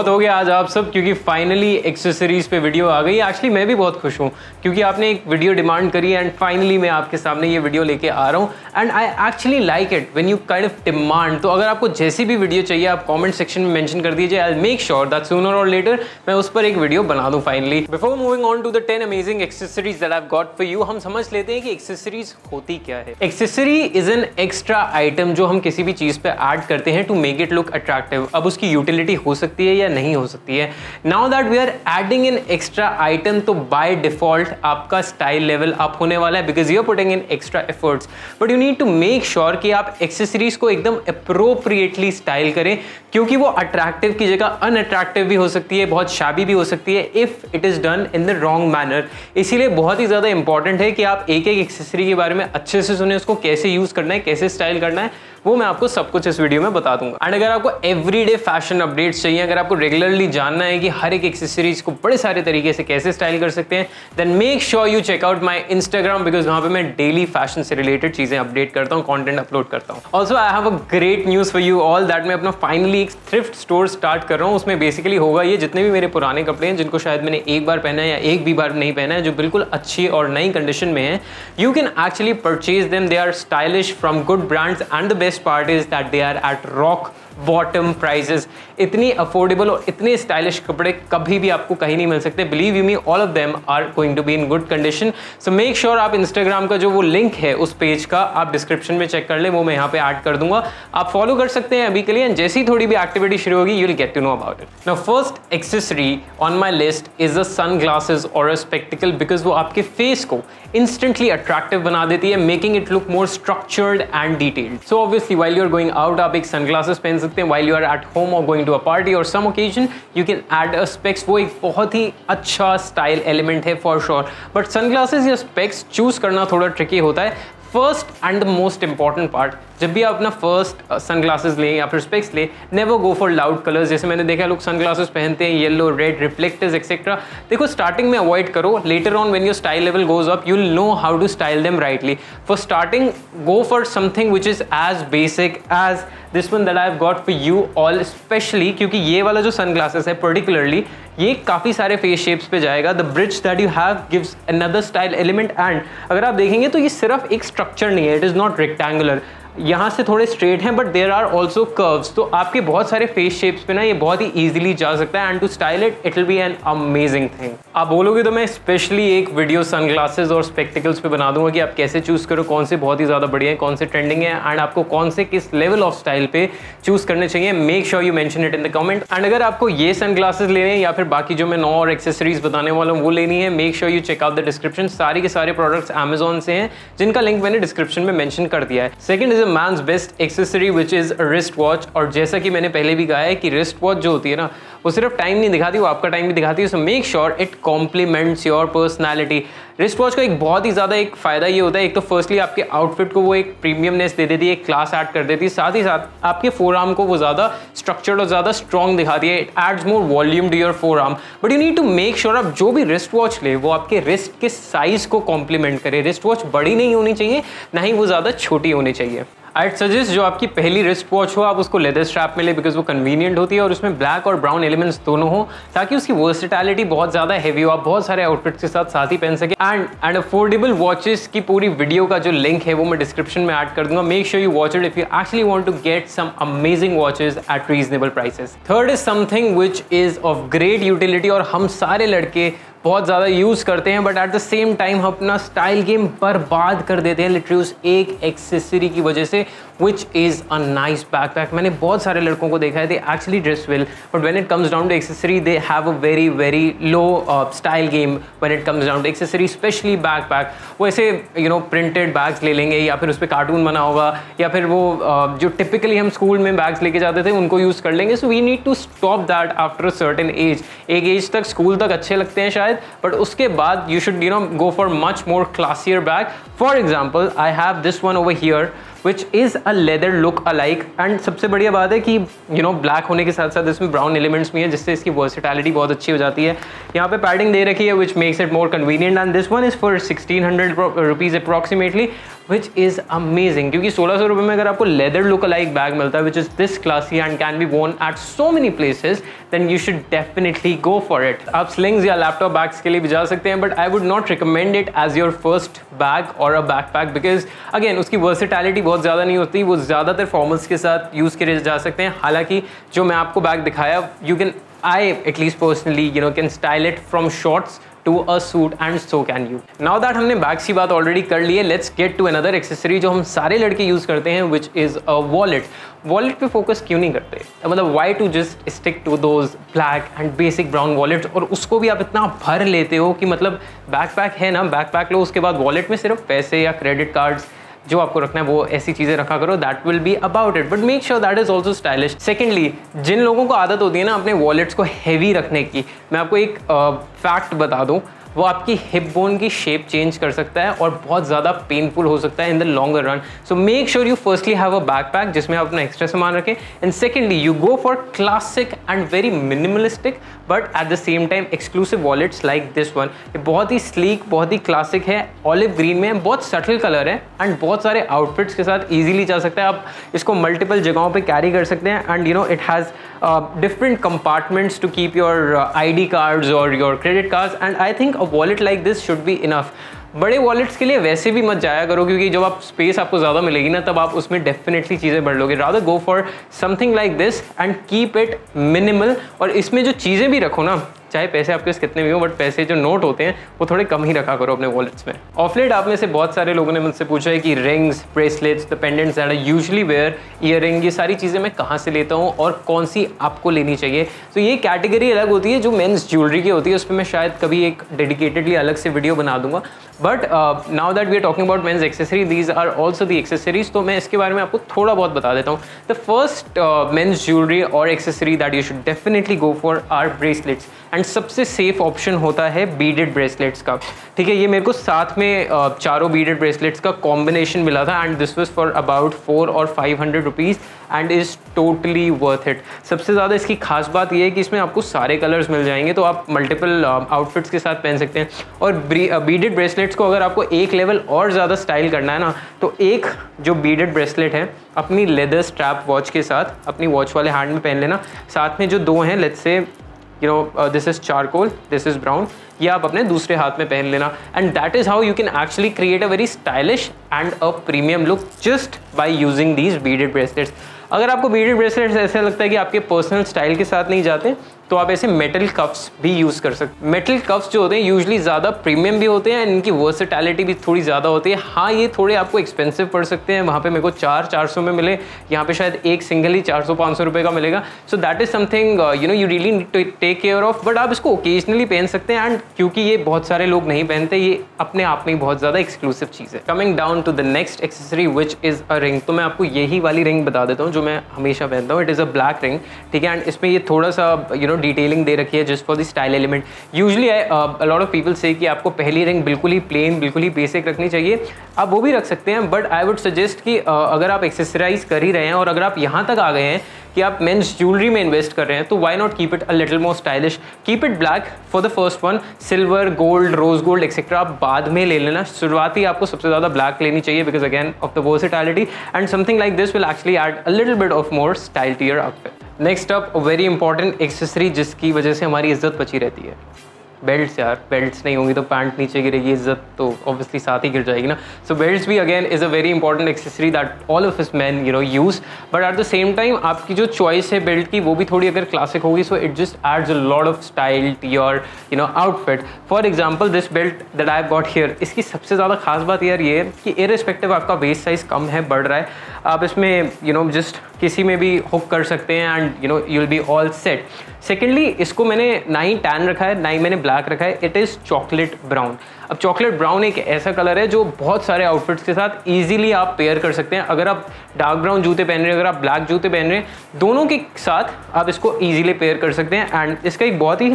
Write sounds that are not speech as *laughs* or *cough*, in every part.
बहुत हो गया आज आप सब, क्योंकि फाइनली एक्सेसरीज पे वीडियो आ गई। एक्चुअली मैं भी बहुत खुश हूँ, क्योंकि आपने एक वीडियो डिमांड करी एंड फाइनली मैं आपके सामने ये वीडियो लेके आ रहा हूँ। And I actually like it when you kind of demand तो अगर आपको जैसी भी वीडियो चाहिए, आप कॉमेंट सेक्शन में मैंशन कर दीजिए। I make sure that sooner or later मैं उस पर एक वीडियो बना दूँ finally before moving on to the ten amazing accessories that I got for you हम समझ लेते हैं कि एक्सेसरीज होती क्या है। Accessory is an extra item जो हम किसी भी चीज़ पे ऐड करते हैं to make it look attractive अब उसकी यूटिलिटी हो सकती है या नहीं हो सकती है। Now that we are adding in extra item तो बाय डिफ़ॉल्ट आपका स्टाइल लेवल अप होने वाला है because you are putting in extra efforts but you need to make sure कि आप एक्सेसरीज को एकदम अप्रोप्रिएटली स्टाइल करें, क्योंकि वो अट्रैक्टिव की जगह अनअट्रैक्टिव भी हो सकती है, बहुत शाबी भी हो सकती है if it is done in the wrong manner इसीलिए बहुत ही ज़्यादा इंपॉर्टेंट है कि आप एक एक एक्सेसरी के बारे में अच्छे से सुने, उसको कैसे यूज़ करना है, कैसे स्टाइल करना है। वो मैं आपको सब कुछ इस वीडियो में बता दूँगा। एंड अगर आपको एवरीडे फ़ैशन अपडेट्स चाहिए, अगर आपको रेगुलरली जानना है कि हर एक एक्सेसरीज को बड़े सारे तरीके से कैसे स्टाइल कर सकते हैं then make sure you check out my Instagram because वहाँ पे मैं डेली फ़ैशन से रिलेटेड चीज़ें अपडेट करता हूँ कॉन्टेंट अपलोड करता हूँ। Also I have a great news for you all that मैं अपना फाइनली एक थ्रिफ्ट स्टोर स्टार्ट कर रहा हूँ। उसमें बेसिकली होगा ये, जितने भी मेरे पुराने कपड़े हैं, जिनको शायद मैंने एक बार पहना है या एक भी बार नहीं पहना है, जो बिल्कुल अच्छी और नई कंडीशन में है you can actually purchase them they are stylish from good brands and the best best part is that they are at rock bottom prices इतनी अफोर्डेबल और इतने स्टाइलिश कपड़े कभी भी आपको कहीं नहीं मिल सकते। Believe you me all of them are going to be in good condition so make sure आप इंस्टाग्राम का जो वो लिंक है उस पेज का आप डिस्क्रिप्शन में चेक कर लें, वो मैं यहाँ पे ऐड कर दूँगा। आप फॉलो कर सकते हैं अभी के लिए एंड जैसी थोड़ी भी एक्टिविटी शुरू होगी you will get to know about it now first accessory on my list is a sunglasses or a spectacle because वो आपके फेस को इंस्टेंटली अट्रैक्टिव बना देती है making it look more structured and detailed so obviously while you are going out आप एक sunglasses पहन सकते हैं while you are at home और गोइंग टू अ पार्टी और some occasion you can add a specs वो एक बहुत ही अच्छा स्टाइल एलिमेंट है फॉर श्योर बट सनग्लासेस या स्पेक्स चूज़ करना थोड़ा ट्रिकी होता है. First and the most important part जब भी आप अपना फ़र्स्ट सन ग्लासेस लें या फिर स्पेक्स लें never go for loud colours जैसे मैंने देखा, लोग सन ग्लासेस पहनते हैं येलो रेड रिफ्लेक्टर्स एक्सेट्रा देखो स्टार्टिंग में अवॉइड करो. Later on when your style level goes up you know how to style them rightly for starting go for something which is as basic as this one that I have got for you all specially क्योंकि ये वाला जो sun glasses है particularly ये काफ़ी सारे face shapes पे जाएगा. The bridge that you have gives another style element and अगर आप देखेंगे तो ये सिर्फ़ एक स्ट्रक्चर नहीं है. इट इज़ नॉट रेक्टेंगुलर यहाँ से थोड़े स्ट्रेट हैं but there are also curves तो आपके बहुत सारे फेस शेप्स पे ना ये बहुत ही ईजिली जा सकता है and to style it it will be an amazing thing आप बोलोगे तो मैं स्पेशली एक वीडियो सनग्लासेस और स्पेक्टिकल्स पे बना दूँगा कि आप कैसे चूज़ करो, कौन से बहुत ही ज़्यादा बढ़िया है, कौन से ट्रेंडिंग है एंड आपको कौन से किस लेवल ऑफ़ स्टाइल पे चूज़ करने चाहिए make sure you mention it in the comment and अगर आपको ये सनग्लासेस लेने हैं या फिर बाकी जो मैं नौ और एक्सेसरीज बताने वाला हूँ, वो लेनी है make sure you check out the description सारे के सारे प्रोडक्ट्स अमेजोन से हैं, जिनका लिंक मैंने डिस्क्रिप्शन में मैंशन कर दिया है. सेकंड इज़ अ मैं best accessory which is wrist watch और जैसा कि मैंने पहले भी कहा है कि रिस्ट वॉच जो होती है ना, वो सिर्फ़ टाइम नहीं दिखाती, वो आपका टाइम भी दिखाती है। So make sure it complements your personality wrist watch का एक बहुत ही ज़्यादा एक फ़ायदा ये होता है। एक तो फर्स्टली आपके आउटफिट को वो एक प्रीमियमनेस दे देती है, एक क्लास ऐड कर देती है। साथ ही साथ आपके फोर आर्म को वो ज़्यादा स्ट्रक्चर्ड और ज़्यादा स्ट्रॉन्ग दिखाती है। It adds more volume to your forearm but you need to make sure आप जो भी रिस्ट वॉच ले, वो आपके रिस्ट के साइज़ को कॉम्प्लीमेंट करे। रिस्ट वॉच बड़ी नहीं होनी चाहिए, ना ही वो ज़्यादा छोटी होनी चाहिए। आई सजेस्ट जो आपकी पहली रिस्ट वॉच हो, आप उसको लेदर स्ट्रैप में ले बिकॉज़ वो कन्वीनियंट होती है और उसमें ब्लैक और ब्राउन एलिमेंट्स दोनों हो, ताकि उसकी वर्सिटैलिटी बहुत ज़्यादा हैवी हो। आप बहुत सारे आउटफिट्स के साथ साथ ही पहन सके। एंड एंड अफोर्डेबल वॉचेस की पूरी वीडियो का जो लिंक है, वो मैं डिस्क्रिप्शन में ऐड कर दूँगा। Make sure you watch it if you actually want to get some amazing watches at reasonable prices third is something which is of great utility और हम सारे लड़के बहुत ज़्यादा यूज़ करते हैं but at the same time हम अपना स्टाइल गेम बर्बाद कर देते हैं लिटरली उस एक एक्सेसरी की वजह से। Which is a nice backpack मैंने बहुत सारे लड़कों को देखा है they actually dress well but when it comes down to accessory they have a very very low style game when it comes down to accessory specially backpack वो ऐसे you know printed bags ले लेंगे या फिर उस पर cartoon बना होगा या फिर वो uh, जो टिपिकली हम स्कूल में बैग्स लेके जाते थे उनको यूज़ कर लेंगे। So we need to stop that after a certain age एक एज तक स्कूल तक अच्छे लगते हैं शायद बट उसके बाद you should you know go for much more classier bag for example I have this one over here which is a leather look alike and सबसे बढ़िया बात है कि यू नो ब्लैक होने के साथ साथ इसमें ब्राउन एलिमेंट्स भी हैं, जिससे इसकी वर्सिटैलिटी बहुत अच्छी हो जाती है। यहाँ पे पैडिंग दे रखी है which makes it more convenient and this one is for sixteen hundred rupees approximately which is amazing क्योंकि सोलह सौ रुपये में अगर आपको लेदर लुक लाइक बैग मिलता है which is this classy and can be worn at so many places then you should definitely go for it आप स्लिंग्स या लैपटॉप बैग्स के लिए भी जा सकते हैं but I would not recommend it as your first bag or a backpack because again उसकी versatility बहुत ज़्यादा नहीं होती, वो ज़्यादातर फॉर्मल्स के साथ यूज़ करे जा सकते हैं। हालाँकि जो मैं आपको बैग दिखाया you can I at least personally you know can style it from shorts to a suit and so can you now that हमने बैग्स की बात ऑलरेडी कर ली है let's get to another accessory जो हम सारे लड़के यूज़ करते हैं which is a wallet wallet पे फोकस क्यों नहीं करते? मतलब why to just stick to those black and basic brown wallet और उसको भी आप इतना भर लेते हो कि मतलब बैक पैक है ना बैक पैक लो, उसके बाद वॉलेट में सिर्फ़ पैसे या क्रेडिट कार्ड्स जो आपको रखना है वो ऐसी चीज़ें रखा करो that will be about it but make sure that is also stylish secondly जिन लोगों को आदत होती है ना अपने वॉलेट्स को हैवी रखने की मैं आपको एक फैक्ट uh, बता दूँ। वो आपकी हिप बोन की शेप चेंज कर सकता है और बहुत ज़्यादा पेनफुल हो सकता है in the longer run so make sure you firstly have a backpack जिसमें आप अपना एक्स्ट्रा सामान रखें and secondly you go for classic and very minimalistic but at the same time exclusive wallets like this one ये बहुत ही sleek बहुत ही क्लासिक है ऑलिव ग्रीन में बहुत सटल कलर है एंड बहुत सारे आउटफिट्स के साथ ईजिली जा सकता है। आप इसको मल्टीपल जगहों पर कैरी कर सकते हैं and you know it has different compartments to keep your I D cards और your credit cards and I think a wallet like this should be enough बड़े वॉलेट्स के लिए वैसे भी मत जाया करो, क्योंकि जब आप स्पेस आपको ज़्यादा मिलेगी ना, तब आप उसमें डेफिनेटली चीज़ें बढ़ लोगे। Rather go for something like this and keep it minimal और इसमें जो चीज़ें भी रखो ना चाहे पैसे आपके पास कितने भी हो बट पैसे जो नोट होते हैं, वो थोड़े कम ही रखा करो अपने वॉलेट्स में। ऑफलेट आप में से बहुत सारे लोगों ने मुझसे पूछा है कि rings bracelets the pendants and usually wear earring ये सारी चीज़ें मैं कहाँ से लेता हूँ और कौन सी आपको लेनी चाहिए? तो ये कैटेगरी अलग होती है जो मेन्स ज्वेलरी की होती है उस पर मैं शायद कभी एक डेडिकेटेडली अलग से वीडियो बना दूँगा। But now that we are talking about men's accessory these are also the accessories तो मैं इसके बारे में आपको थोड़ा बहुत बता देता हूँ। द फ़र्स्ट मेन्स ज्वेलरी और accessory that you should definitely go for are bracelets and सबसे सेफ़ ऑप्शन होता है बीडेड ब्रेसलेट्स का। ठीक है, ये मेरे को साथ में चारों बीडेड ब्रेसलेट्स का कॉम्बिनेशन मिला था। And this was for about four or five hundred rupees and is totally worth it सबसे ज़्यादा इसकी खास बात यह है कि इसमें आपको सारे कलर्स मिल जाएँगे तो आप मल्टीपल आउटफिट्स के साथ पहन सकते हैं। और बीडेड ब्रेसलेट्स को अगर आपको एक लेवल और ज़्यादा स्टाइल करना है ना तो एक जो बीडेड ब्रेसलेट है, अपनी लेदर स्ट्रैप वॉच के साथ, अपनी वॉच वाले हैंड में पहन लेना। साथ में जो दो हैं let's say you know this is charcoal this is brown ये आप अपने दूसरे हाथ में पहन लेना। And that is how you can actually create a very stylish and a premium look just by using these beaded bracelets अगर आपको बीडेड ब्रेसलेट्स ऐसा लगता है कि आपके पर्सनल स्टाइल के साथ नहीं जाते तो आप ऐसे मेटल कप्स भी यूज़ कर सकते मेटल कप्स जो होते हैं यूजली ज़्यादा प्रीमियम भी होते हैं इनकी वर्सिटैलिटी भी थोड़ी ज़्यादा होती है। हाँ ये थोड़े आपको एक्सपेंसिव पड़ सकते हैं। वहाँ पे मेरे को चार चार सौ में मिले। यहाँ पे शायद एक सिंगल ही चार सौ, पाँच सौ रुपये का मिलेगा। So that is something you know you really take care of but आप इसको ओकेजनली पहन सकते हैं। एंड क्योंकि ये बहुत सारे लोग नहीं पहनते, ये अपने आप में बहुत ज़्यादा एक्सक्लूसिव चीज़ है। Coming down to the next accessory which is a ring तो मैं आपको यही वाली रिंग बता देता हूँ, जो मैं हमेशा पहनता हूँ। It is a black ring ठीक है? एंड इसमें ये थोड़ा सा यू नो डिटेलिंग दे रखी है just for the style element usually a lot of people से कि आपको पहली रिंग बिल्कुल ही प्लेन बिल्कुल ही बेसिक रखनी चाहिए। आप वो भी रख सकते हैं बट आई वुड सजेस्ट कि uh, अगर आप एक्सरसाइज कर ही रहे हैं और अगर आप यहाँ तक आ गए हैं कि आप मेन्स ज्वेलरी में इन्वेस्ट कर रहे हैं तो why not keep it a little more stylish keep it black for the first one silver gold rose gold etcetera आप बाद में ले लेना। शुरुआती आपको सबसे ज़्यादा ब्लैक लेनी चाहिए because again of the versatility and something like this will actually add a little bit of more style to your outfit next up very important accessory जिसकी वजह से हमारी इज़्ज़त बची रहती है। बेल्ट्स यार बेल्ट्स नहीं होंगी तो पैंट नीचे गिरेगी, इज़्ज़त तो ऑब्वियसली साथ ही गिर जाएगी ना। सो बेल्ट्स भी again is a very important accessory that all of us man you know use but at the same time आपकी जो चॉइस है बेल्ट की, वो भी थोड़ी अगर क्लासिक होगी so it just adds a lot of style your you know outfit for example this belt that I got here इसकी सबसे ज़्यादा खास बात यार ये है कि इरिस्पेक्टिव आपका वेस्ट साइज़ कम है, बढ़ रहा है, आप इसमें यू नो जस्ट किसी में भी हुक कर सकते हैं and you know you will be all set secondly इसको मैंने ना ही टैन रखा है ना ही मैंने ब्लैक रखा है. इट इज़ चॉकलेट ब्राउन अब चॉकलेट ब्राउन एक ऐसा कलर है जो बहुत सारे आउटफिट्स के साथ ईजिली आप पेयर कर सकते हैं. अगर आप डार्क ब्राउन जूते पहन रहे हैं अगर आप ब्लैक जूते पहन रहे हैं दोनों के साथ आप इसको ईजिली पेयर कर सकते हैं एंड इसका एक बहुत ही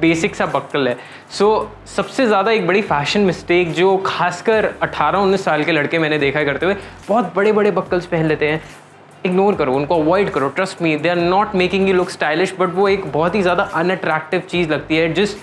बेसिक सा बक्कल है. सो so, सबसे ज़्यादा एक बड़ी फ़ैशन मिस्टेक जो खासकर 18-19 साल के लड़के मैंने देखा करते हुए बहुत बड़े बड़े बक्कल्स पहन लेते हैं. इग्नोर करो, उनको अवॉइड करो. Trust me they are not making you look stylish but वो एक बहुत ही ज़्यादा अनअट्रैक्टिव चीज़ लगती है, जिस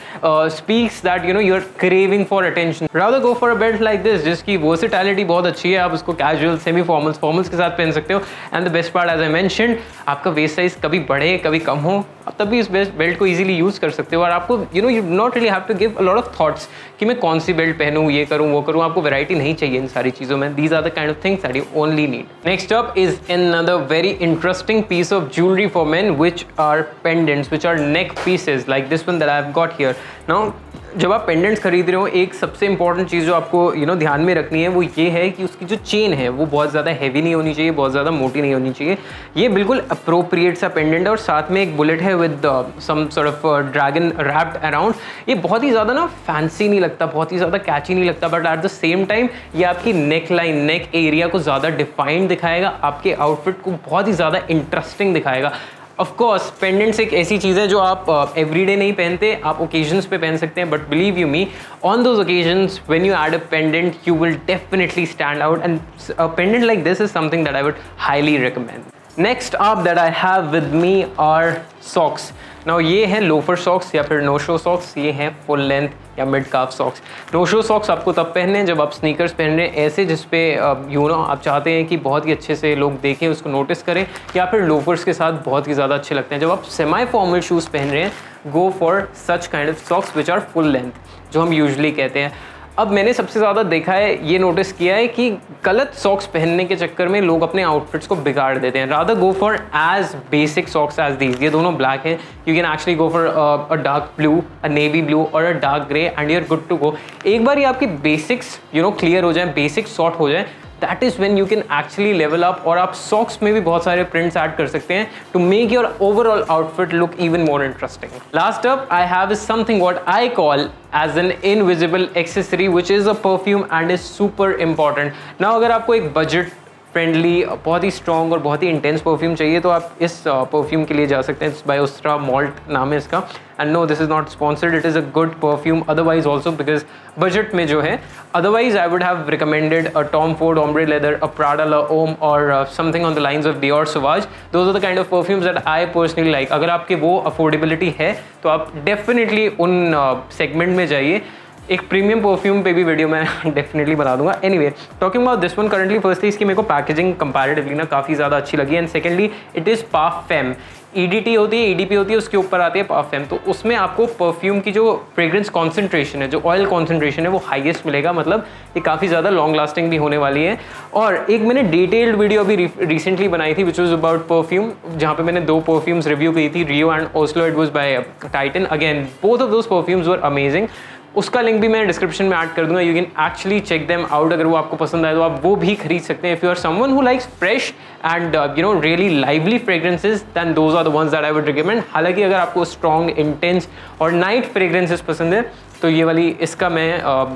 speaks that you know you are craving for attention rather go for a belt like this जिसकी वर्सिटैलिटी बहुत अच्छी है. आप उसको कैजुअल सेमी फॉर्मल्स फॉर्मल्स के साथ पहन सकते हो. And the best part as I mention आपका वेस्ट साइज़ कभी बढ़े कभी कम हो, आप तब भी इस बेल्ट को ईजिली यूज़ कर सकते हो. और आपको you know you not really have to give a lot of thoughts कि मैं कौन सी बेल्ट पहनूँ, ये करूँ, वो करूँ. आपको वैरायटी नहीं चाहिए इन सारी चीज़ों में. These are the kind of things that you only need next up is in another very interesting piece of jewelry for men which are pendants which are neck pieces like this one that I've got here. Now जब आप pendants खरीद रहे हो एक सबसे important चीज़ जो आपको you you no know, ध्यान में रखनी है वो ये है कि उसकी जो चेन है वो बहुत ज़्यादा हैवी नहीं होनी चाहिए बहुत ज़्यादा मोटी नहीं होनी चाहिए। ये बिल्कुल अप्रोप्रिएट सा पेंडेंट है और साथ में एक बुलेट है with some sort of dragon wrapped around ये बहुत ही ज़्यादा ना फैंसी नहीं लगता बहुत ही ज़्यादा कैची नहीं लगता but at the same time ये आपकी नेक लाइन नेक एरिया को ज़्यादा डिफाइंड दिखाएगा आपके आउटफिट को बहुत ही ज़्यादा इंटरेस्टिंग दिखाएगा। ऑफ़ कोर्स पेंडेंट्स एक ऐसी चीज़ है जो आप एवरी uh, नहीं पहनते आप ओकेजन्स पे पहन सकते हैं but believe you me on those occasions when you add a pendant you will definitely stand out and pendant like this is something that I would highly recommend next आप that I have with me are socks now ये हैं loafer socks या फिर नोशो socks ये हैं full length या mid calf socks no show socks आपको तब पहनने जब आप स्नीकर्स पहन रहे हैं, ऐसे जिसपे यू नो आप चाहते हैं कि बहुत ही अच्छे से लोग देखें, उसको नोटिस करें, या फिर लोफर्स के साथ बहुत ही ज़्यादा अच्छे लगते हैं। जब आप सेमाई फॉर्मल शूज़ पहन रहे हैं go for such kind of socks which are full length जो हम यूजली कहते हैं। अब मैंने सबसे ज़्यादा देखा है, ये नोटिस किया है कि गलत सॉक्स पहनने के चक्कर में लोग अपने आउटफिट्स को बिगाड़ देते हैं। Rather go for as basic socks as these ये दोनों ब्लैक हैं you can actually go for a dark blue a navy blue और a dark grey and you're good to go एक बार ये आपकी बेसिक्स यू नो क्लियर हो जाए बेसिक सॉर्ट हो जाए that is when you can actually level up और आप सॉक्स में भी बहुत सारे प्रिंट्स ऐड कर सकते हैं to make your overall outfit look even more interesting last up I have something what I call as an invisible accessory which is a perfume and is super important ना अगर आपको एक budget friendly बहुत ही strong और बहुत ही intense perfume चाहिए तो आप इस परफ्यूम uh, के लिए जा सकते हैं बायोस्ट्रा मॉल्ट नाम है इसका। And no this is not sponsored it is a good perfume otherwise also because budget में जो है otherwise I would have recommended a Tom Ford Ombre Leather a Prada L'Homme और something on the lines of Dior Sauvage those are the kind of perfumes that I personally like अगर आपके वो affordability है तो आप definitely उन segment uh, में जाइए एक प्रीमियम परफ्यूम पे भी वीडियो मैं *laughs* डेफिनेटली बना दूँगा. Anyway talking about this one currently firstly इसकी मेरे को पैकेजिंग कंपैरेटिवली ना काफ़ी ज़्यादा अच्छी लगी and secondly it is parfum E D T होती है ई डी पी होती है, उसके ऊपर आती है पाफेम तो उसमें आपको परफ्यूम की जो फ्रेग्रेंस कॉन्सेंट्रेशन है, जो ऑयल कॉन्सेंट्रेशन है, वो हाईएस्ट मिलेगा. मतलब ये काफ़ी ज़्यादा लॉन्ग लास्टिंग भी होने वाली है. और एक मैंने डिटेल्ड वीडियो अभी रिसेंटली बनाई थी विच वॉज़ अबाउट परफ्यूम जहाँ पे मैंने दो परफ्यूम्स रिव्यू की थी Rio and Oslo it was by Titan again both of those perfumes were amazing उसका लिंक भी मैं डिस्क्रिप्शन में ऐड कर दूँगा you can actually check them out अगर वो आपको पसंद आए तो आप वो भी खरीद सकते हैं। If you are someone who likes fresh and you know really lively fragrances then those are the ones that I would recommend हालाँकि अगर आपको स्ट्रॉन्ग इंटेंस और नाइट फ्रेग्रेंसेज पसंद है तो ये वाली इसका मैं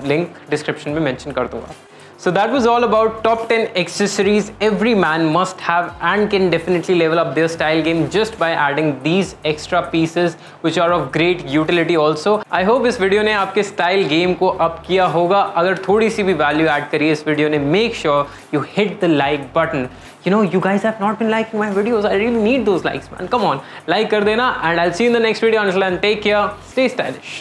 लिंक uh, डिस्क्रिप्शन में मैंशन कर दूँगा। So that was all about top 10 accessories every man must have and can definitely level up their style game just by adding these extra pieces which are of great utility also. I hope इस video ने आपके style game को up किया होगा अगर थोड़ी सी भी value add करी इस वीडियो ने make sure you hit the like button you know you guys have not been liking my videos i really need those likes man come on like kar dena and i'll see you in the next video until then take care stay stylish